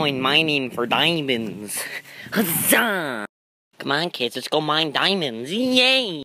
going mining for diamonds. Huzzah! Come on, kids, let's go mine diamonds. Yay!